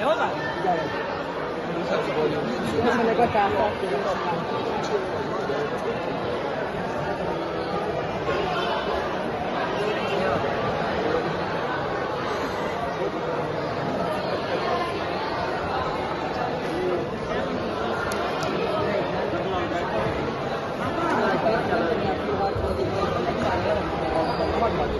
有吧？Non le guardate. 頑張ります。